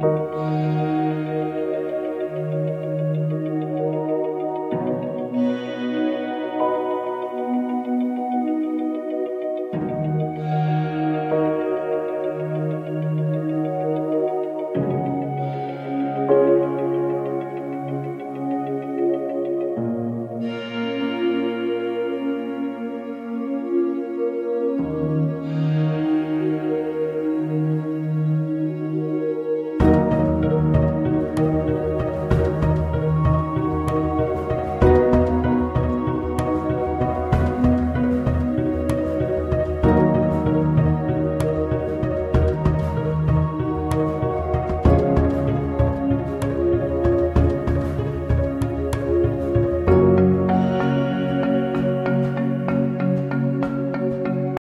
Amen.